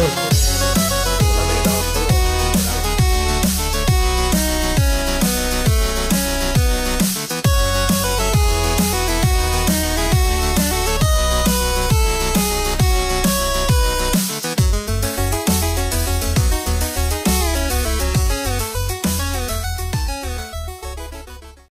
Hey.